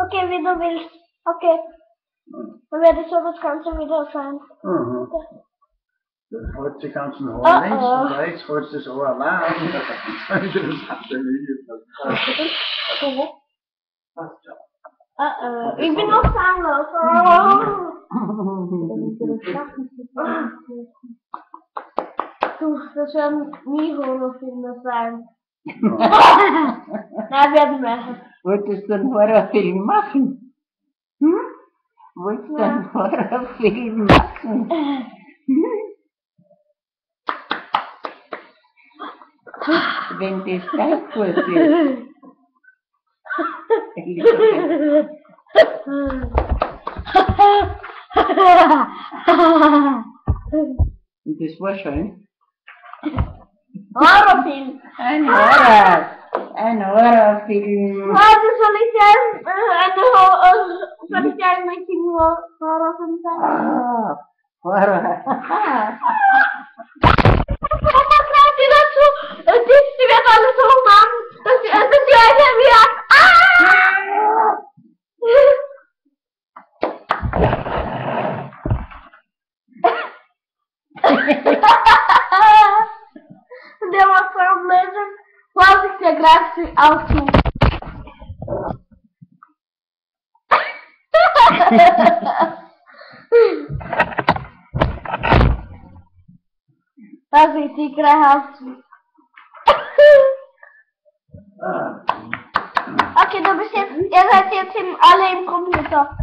Okay, with the wheels. Okay. Very sort of council with our friend. Heute ganz in Holland und rechts holt es auch allein. Ich bin noch sanger. Du, das werden nie Holofilme sein. Nein, werden wir. Wolltest du einen Horrorfilm machen? Hm? Wolltest du Ja. einen Horrorfilm machen? Hm? Wenn das غرف. أنا غرف. أنا غرف. هذا سوليتير أنه سوليتير ممكن غرف. آه، غرف. sie auch zu. Vorsicht, die greift auch zu. Okay, du bist jetzt, ihr seid jetzt im, alle im Computer.